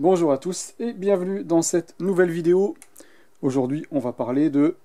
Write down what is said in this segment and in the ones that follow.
Bonjour à tous et bienvenue dans cette nouvelle vidéo. Aujourd'hui on va parler de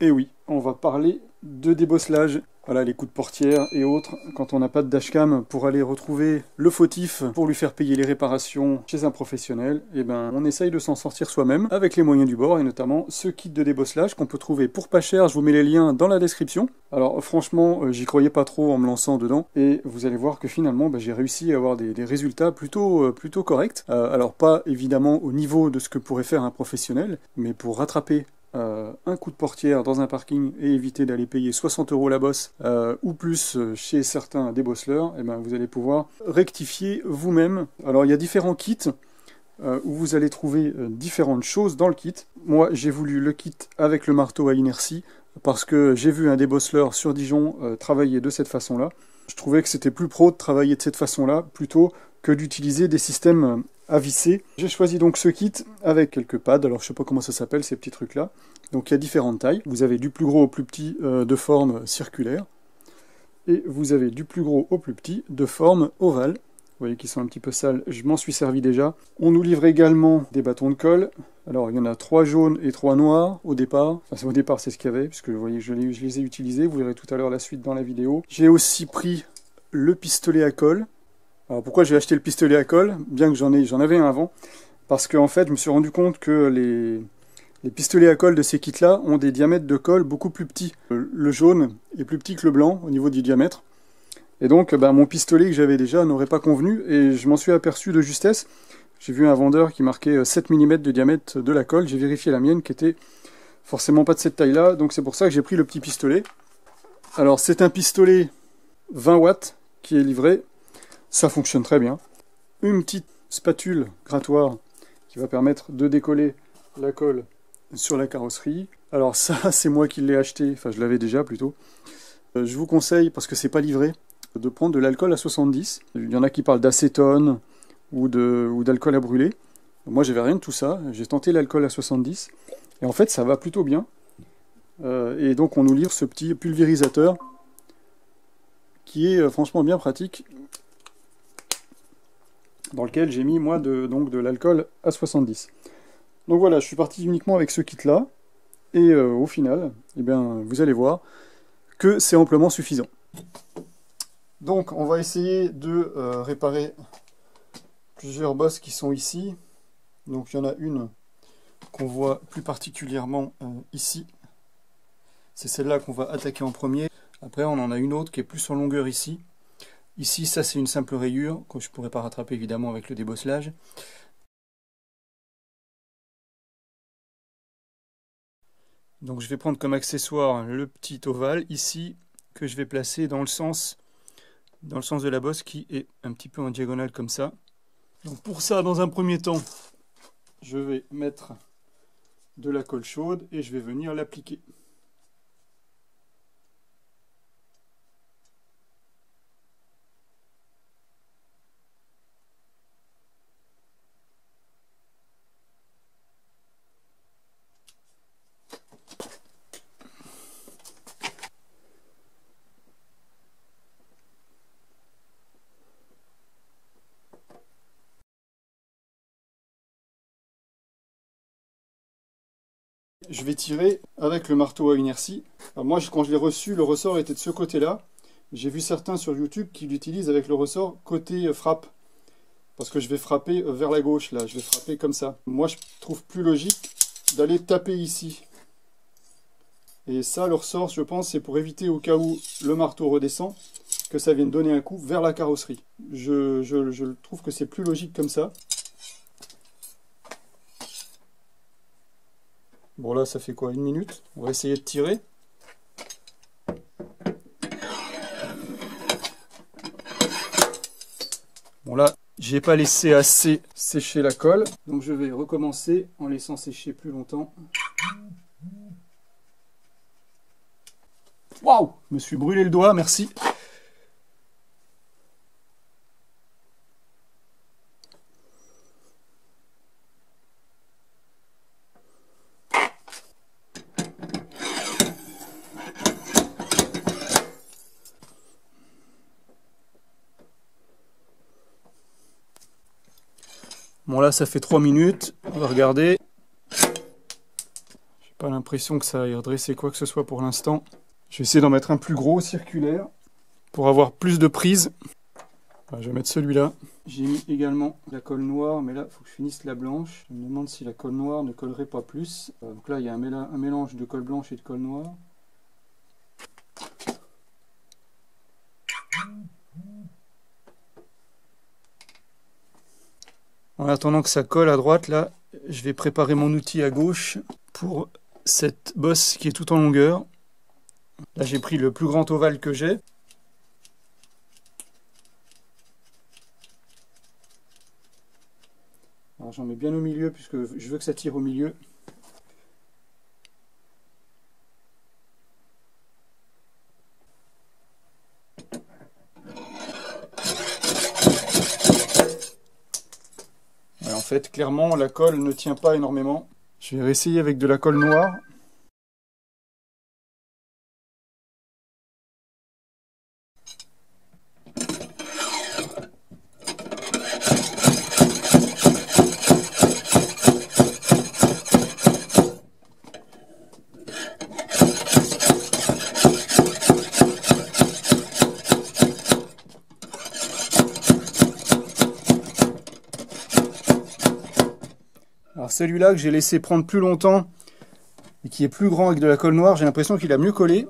Et oui, on va parler de débosselage. Voilà, les coups de portière et autres, quand on n'a pas de dashcam pour aller retrouver le fautif, pour lui faire payer les réparations chez un professionnel, et eh ben on essaye de s'en sortir soi-même avec les moyens du bord et notamment ce kit de débosselage qu'on peut trouver pour pas cher. Je vous mets les liens dans la description. Alors franchement, euh, j'y croyais pas trop en me lançant dedans et vous allez voir que finalement bah, j'ai réussi à avoir des, résultats plutôt, euh, plutôt corrects. Euh, alors pas évidemment au niveau de ce que pourrait faire un professionnel, mais pour rattraper euh, un coup de portière dans un parking et éviter d'aller payer 60 euros la bosse euh, ou plus euh, chez certains débosseleurs, et eh ben vous allez pouvoir rectifier vous-même. Alors il y a différents kits où vous allez trouver différentes choses dans le kit. Moi j'ai voulu le kit avec le marteau à inertie parce que j'ai vu un débosseleur sur Dijon travailler de cette façon-là. Je trouvais que c'était plus pro de travailler de cette façon-là plutôt que d'utiliser des systèmes visser. J'ai choisi donc ce kit avec quelques pads, alors je sais pas comment ça s'appelle ces petits trucs là. Donc il y a différentes tailles, vous avez du plus gros au plus petit euh, de forme circulaire, et vous avez du plus gros au plus petit de forme ovale. Vous voyez qu'ils sont un petit peu sales, je m'en suis servi déjà. On nous livre également des bâtons de colle. Alors il y en a trois jaunes et trois noirs au départ. Enfin au départ c'est ce qu'il y avait, puisque vous voyez je les ai utilisés, vous verrez tout à l'heure la suite dans la vidéo. J'ai aussi pris le pistolet à colle. Alors pourquoi j'ai acheté le pistolet à colle, bien que j'en j'en avais un avant Parce qu'en en fait, je me suis rendu compte que les, pistolets à colle de ces kits-là ont des diamètres de colle beaucoup plus petits. Le jaune est plus petit que le blanc au niveau du diamètre. Et donc, ben, mon pistolet que j'avais déjà n'aurait pas convenu, et je m'en suis aperçu de justesse. J'ai vu un vendeur qui marquait 7 mm de diamètre de la colle, j'ai vérifié la mienne qui était forcément pas de cette taille-là, donc c'est pour ça que j'ai pris le petit pistolet. Alors c'est un pistolet 20 watts qui est livré ça fonctionne très bien. Une petite spatule grattoir qui va permettre de décoller la colle sur la carrosserie. Alors ça, c'est moi qui l'ai acheté, enfin je l'avais déjà plutôt. Euh, je vous conseille, parce que c'est pas livré, de prendre de l'alcool à 70. Il y en a qui parlent d'acétone ou d'alcool à brûler. Moi, j'avais rien de tout ça. J'ai tenté l'alcool à 70. Et en fait, ça va plutôt bien. Euh, et donc, on nous livre ce petit pulvérisateur qui est euh, franchement bien pratique dans lequel j'ai mis moi de, donc de l'alcool à 70. Donc voilà, je suis parti uniquement avec ce kit-là, et euh, au final, eh bien, vous allez voir que c'est amplement suffisant. Donc on va essayer de euh, réparer plusieurs bosses qui sont ici. Donc il y en a une qu'on voit plus particulièrement euh, ici. C'est celle-là qu'on va attaquer en premier. Après on en a une autre qui est plus en longueur ici. Ici, ça c'est une simple rayure que je ne pourrais pas rattraper évidemment avec le débosselage. Donc je vais prendre comme accessoire le petit ovale ici que je vais placer dans le sens dans le sens de la bosse qui est un petit peu en diagonale comme ça. Donc pour ça, dans un premier temps, je vais mettre de la colle chaude et je vais venir l'appliquer. Je vais tirer avec le marteau à inertie. moi, quand je l'ai reçu, le ressort était de ce côté-là. J'ai vu certains sur YouTube qui l'utilisent avec le ressort côté euh, frappe. Parce que je vais frapper euh, vers la gauche, là. Je vais frapper comme ça. Moi, je trouve plus logique d'aller taper ici. Et ça, le ressort, je pense, c'est pour éviter au cas où le marteau redescend, que ça vienne donner un coup vers la carrosserie. Je trouve que c'est plus logique comme ça. Bon là ça fait quoi Une minute? On va essayer de tirer. Bon là, j'ai pas laissé assez sécher la colle, donc je vais recommencer en laissant sécher plus longtemps. Waouh Je me suis brûlé le doigt, merci. Bon là ça fait 3 minutes, on va regarder. J'ai pas l'impression que ça ait redressé quoi que ce soit pour l'instant. Je vais essayer d'en mettre un plus gros circulaire pour avoir plus de prise. je vais mettre celui-là. J'ai mis également la colle noire, mais là il faut que je finisse la blanche. Je me demande si la colle noire ne collerait pas plus. Donc là il y a un, mélange de colle blanche et de colle noire. En attendant que ça colle à droite, là, je vais préparer mon outil à gauche pour cette bosse qui est tout en longueur. Là, j'ai pris le plus grand ovale que j'ai. J'en mets bien au milieu puisque je veux que ça tire au milieu. En fait, clairement, la colle ne tient pas énormément. Je vais réessayer avec de la colle noire. Celui-là que j'ai laissé prendre plus longtemps et qui est plus grand avec de la colle noire, j'ai l'impression qu'il a mieux collé.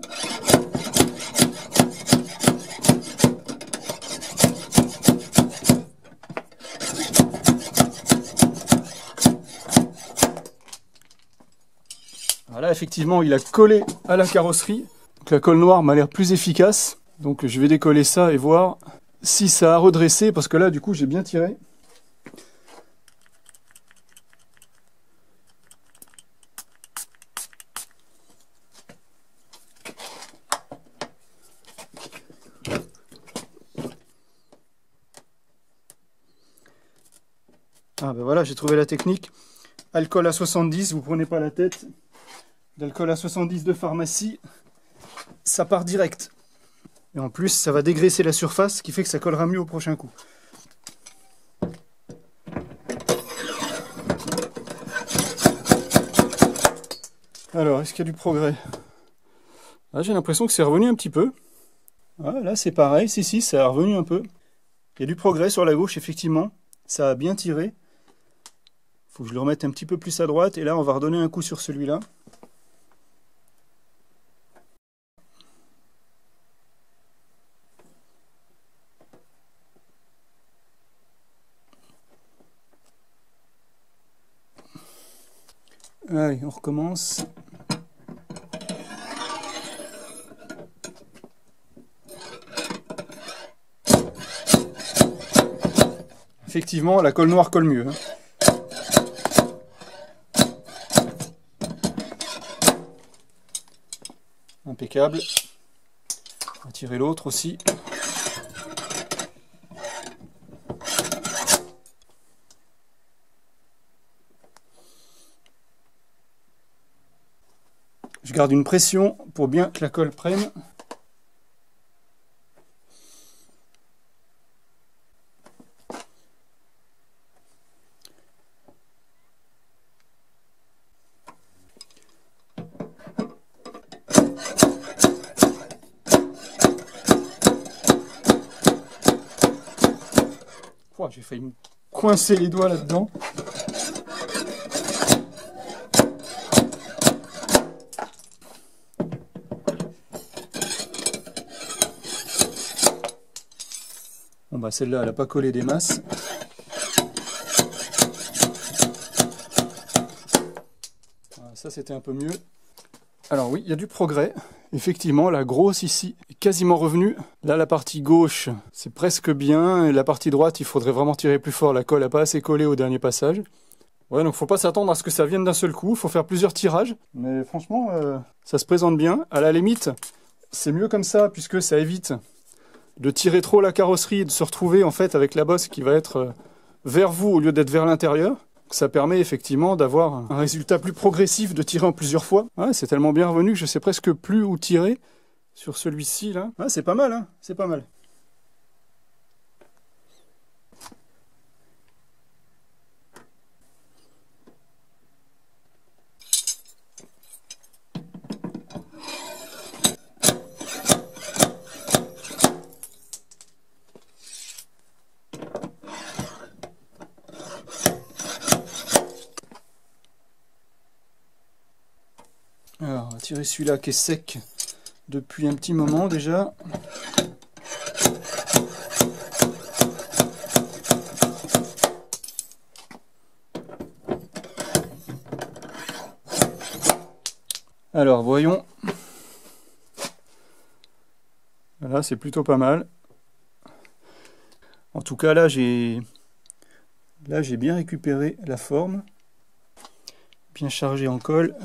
Voilà, effectivement, il a collé à la carrosserie. La colle noire m'a l'air plus efficace. Donc je vais décoller ça et voir si ça a redressé, parce que là, du coup, j'ai bien tiré. Ah ben voilà, j'ai trouvé la technique. Alcool à 70, vous prenez pas la tête. L'alcool à 70 de pharmacie, ça part direct. Et en plus, ça va dégraisser la surface, ce qui fait que ça collera mieux au prochain coup. Alors, est-ce qu'il y a du progrès? Ah, J'ai l'impression que c'est revenu un petit peu. Ah, là, c'est pareil. Si, si, ça a revenu un peu. Il y a du progrès sur la gauche, effectivement. Ça a bien tiré faut que je le remette un petit peu plus à droite. Et là, on va redonner un coup sur celui-là. Allez, on recommence. Effectivement, la colle noire colle mieux. Hein. Impeccable. On tirer l'autre aussi. Je garde une pression pour bien que la colle prenne. Failli me coincer les doigts là-dedans. Bon bah celle-là, elle n'a pas collé des masses. ça c'était un peu mieux. Alors oui, il y a du progrès. Effectivement, la grosse ici quasiment revenue. Là, la partie gauche, c'est presque bien. Et la partie droite, il faudrait vraiment tirer plus fort. La colle n'a pas assez collé au dernier passage. Ouais, donc faut pas s'attendre à ce que ça vienne d'un seul coup. Faut faire plusieurs tirages. Mais franchement, euh, ça se présente bien. À la limite, c'est mieux comme ça, puisque ça évite de tirer trop la carrosserie et de se retrouver en fait avec la bosse qui va être euh, vers vous au lieu d'être vers l'intérieur. Ça permet effectivement d'avoir un résultat plus progressif de tirer en plusieurs fois. c'est tellement bien revenu que je sais presque plus où tirer sur celui-ci là. C'est pas mal, hein c'est pas mal. Alors, on tirer celui-là qui est sec depuis un petit moment déjà. Alors voyons. Voilà, c'est plutôt pas mal. En tout cas là j'ai là j'ai bien récupéré la forme. Bien chargé en colle.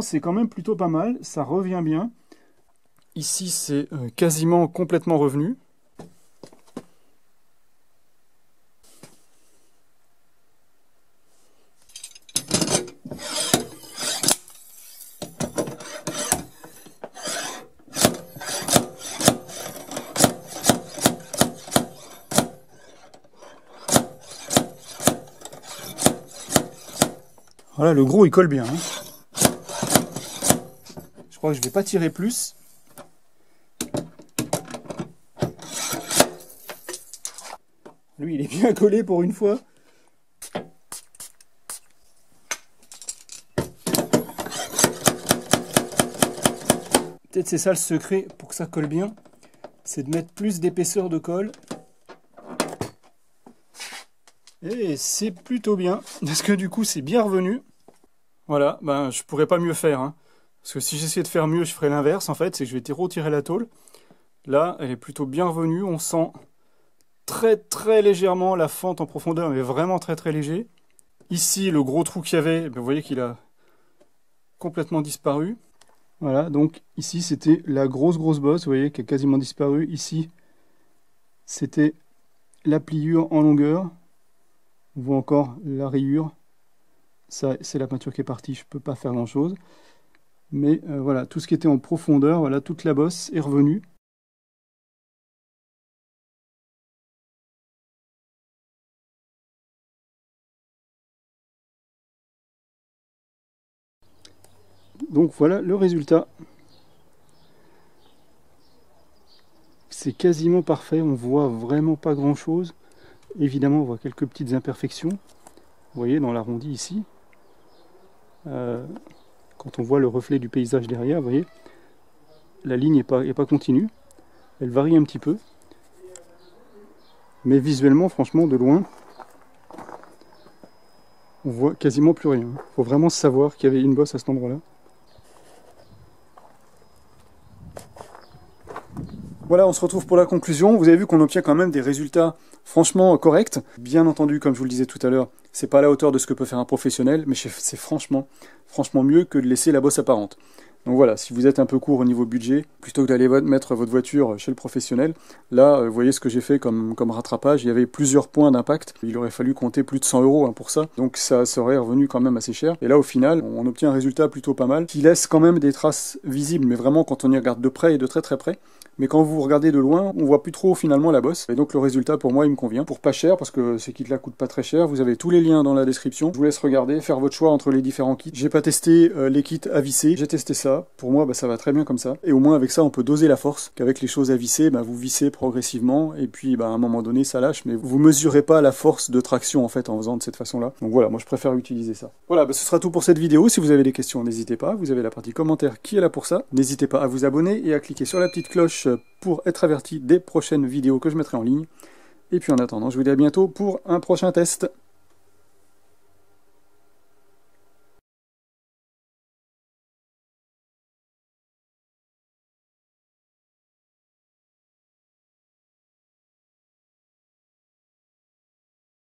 C'est quand même plutôt pas mal, ça revient bien. Ici, c'est euh, quasiment complètement revenu. Voilà, le gros il colle bien. Hein je vais pas tirer plus. Lui, il est bien collé pour une fois. Peut-être c'est ça le secret pour que ça colle bien. C'est de mettre plus d'épaisseur de colle. Et c'est plutôt bien. Parce que du coup, c'est bien revenu. Voilà, ben je pourrais pas mieux faire. Hein. Parce que si j'essayais de faire mieux, je ferais l'inverse en fait, c'est que je vais retirer la tôle. Là, elle est plutôt bien revenue, on sent très très légèrement la fente en profondeur, mais vraiment très très léger. Ici, le gros trou qu'il y avait, ben, vous voyez qu'il a complètement disparu. Voilà, donc ici c'était la grosse grosse bosse, vous voyez, qui a quasiment disparu. Ici, c'était la pliure en longueur. On voit encore la rayure. Ça, c'est la peinture qui est partie, je ne peux pas faire grand chose. Mais euh, voilà, tout ce qui était en profondeur, voilà, toute la bosse est revenue. Donc voilà le résultat. C'est quasiment parfait, on voit vraiment pas grand chose. Évidemment, on voit quelques petites imperfections. Vous voyez dans l'arrondi ici. Euh, quand on voit le reflet du paysage derrière, vous voyez, la ligne n'est pas, continue, elle varie un petit peu. Mais visuellement, franchement, de loin, on voit quasiment plus rien. Il faut vraiment savoir qu'il y avait une bosse à cet endroit-là. Voilà, on se retrouve pour la conclusion. Vous avez vu qu'on obtient quand même des résultats franchement corrects. Bien entendu, comme je vous le disais tout à l'heure, c'est pas à la hauteur de ce que peut faire un professionnel, mais c'est franchement, franchement mieux que de laisser la bosse apparente. Donc voilà, si vous êtes un peu court au niveau budget, plutôt que d'aller mettre votre voiture chez le professionnel, là, euh, vous voyez ce que j'ai fait comme, rattrapage, il y avait plusieurs points d'impact, il aurait fallu compter plus de 100 euros hein, pour ça, donc ça serait revenu quand même assez cher. Et là, au final, on obtient un résultat plutôt pas mal, qui laisse quand même des traces visibles, mais vraiment quand on y regarde de près et de très très près, mais quand vous regardez de loin, on voit plus trop finalement la bosse. Et donc le résultat pour moi il me convient. Pour pas cher, parce que ces kits là coûtent pas très cher, vous avez tous les liens dans la description. Je vous laisse regarder, faire votre choix entre les différents kits. J'ai pas testé euh, les kits à visser, j'ai testé ça. Pour moi bah, ça va très bien comme ça. Et au moins avec ça on peut doser la force. Qu'avec les choses à visser, bah, vous vissez progressivement et puis bah, à un moment donné ça lâche, mais vous mesurez pas la force de traction en fait en faisant de cette façon là. Donc voilà, moi je préfère utiliser ça. Voilà, bah, ce sera tout pour cette vidéo. Si vous avez des questions, n'hésitez pas. Vous avez la partie commentaire qui est là pour ça. N'hésitez pas à vous abonner et à cliquer sur la petite cloche pour être averti des prochaines vidéos que je mettrai en ligne. Et puis en attendant, je vous dis à bientôt pour un prochain test.